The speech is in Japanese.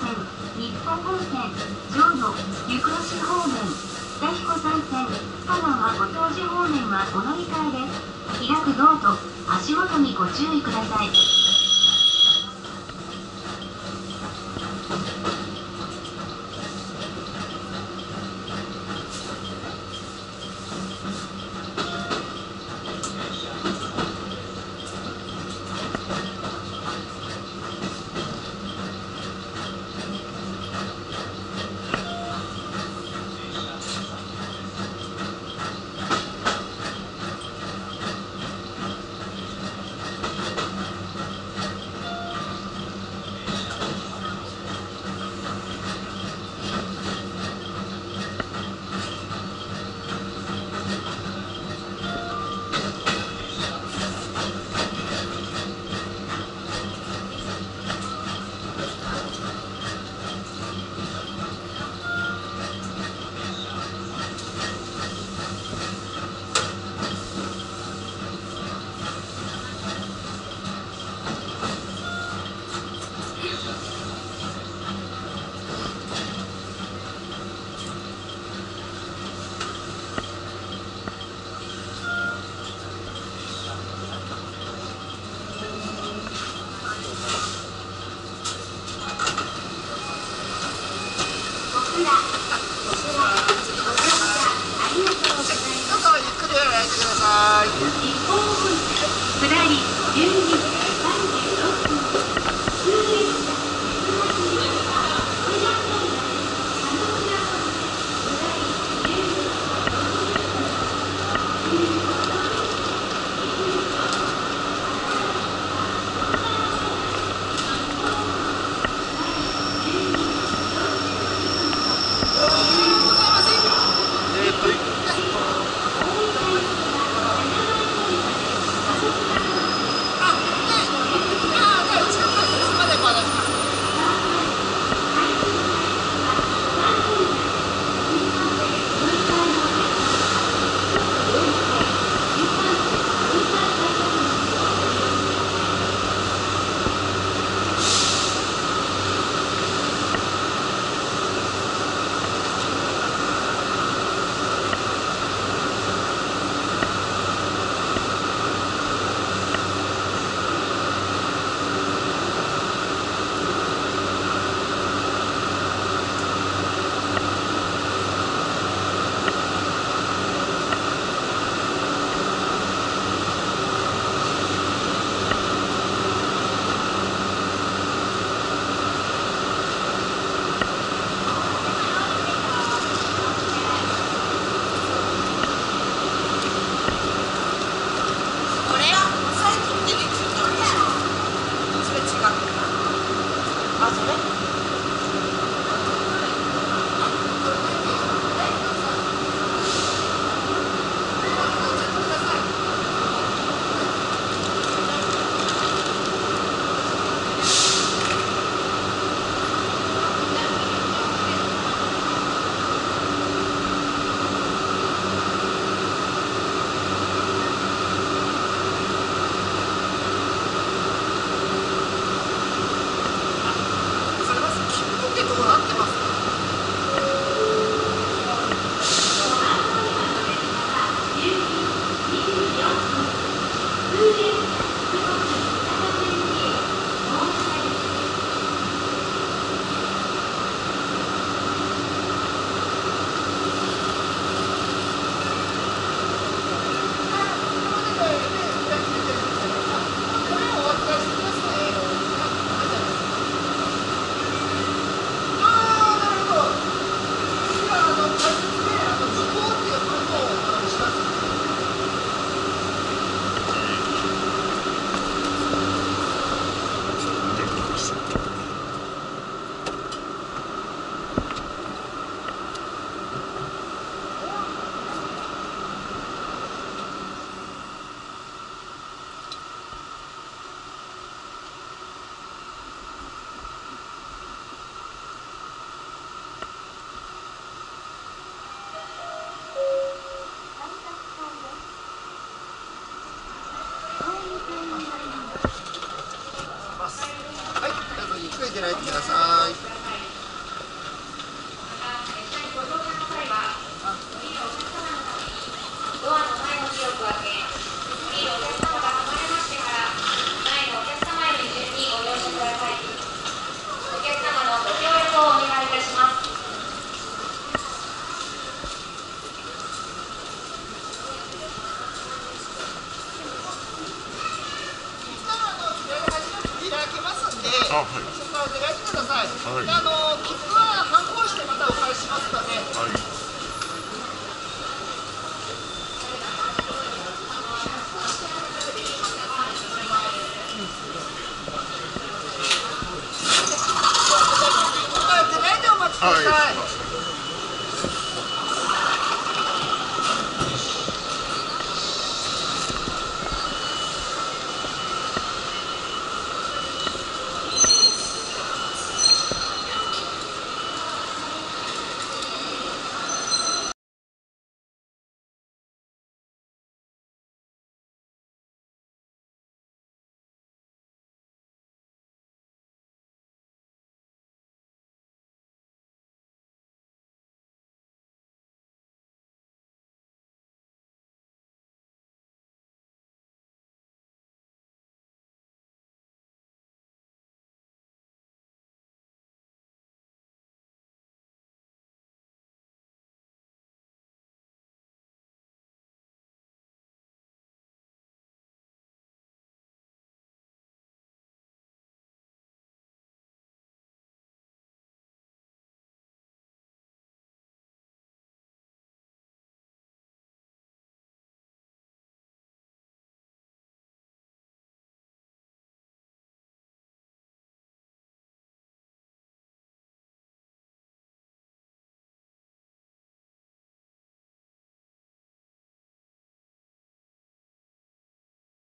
線、日本本線、上野、行橋方面、北彦山線、香川ご当地方面はお乗り換えです。開くドアと足元にご注意ください。てないでください。